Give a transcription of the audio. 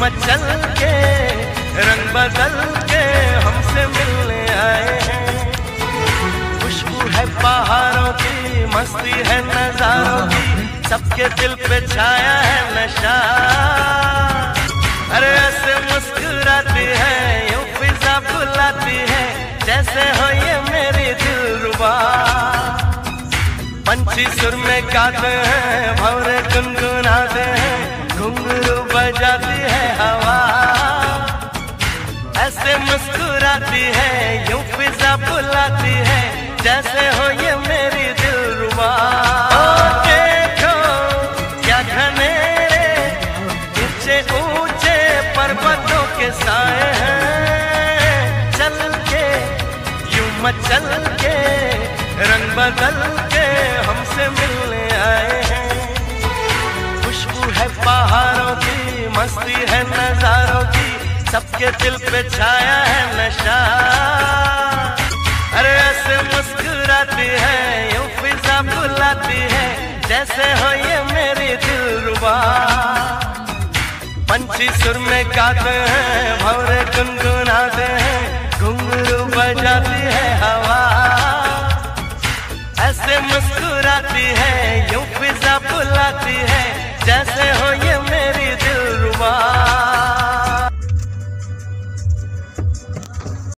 मचल के, रंग बदल के हमसे मिलने आए खुशबू है पहाड़ों की, मस्ती है नजारों की, सबके दिल पे छाया है नशा। अरे ऐसे मुस्कुराती है, यूँ फिजा बुलाती है, जैसे हो ये मेरी दिलरुबा। पंछी सुर में गाते हैं, भवरे गुनगुनाते हैं, घुंघरू बजाती ऐसे मुस्कुराती है, यूँ फिजा बुलाती है, जैसे हो ये मेरी दिलरुबा। देखो क्या घनेरे ऊँचे ऊँचे पर्वतों के साए हैं। चल के, यूँ मचल के, रंग बदल के हमसे मिलने आए हैं। खुशबू है पहाड़ों की, मस्ती है नजारों की सबके दिल पे छाया है नशा। अरे ऐसे मुस्कुराती है, यूँ फिजा बुलाती है, जैसे हो ये मेरी दिलरुबा। पंछी सुर में गाते हैं भवरे गुनगुनाते हैं, घुंघरू बजाती है हवा। ऐसे मुस्कुराती है, यूँ फिजा बुलाती है, जैसे हो ये मेरी दिलरुबा।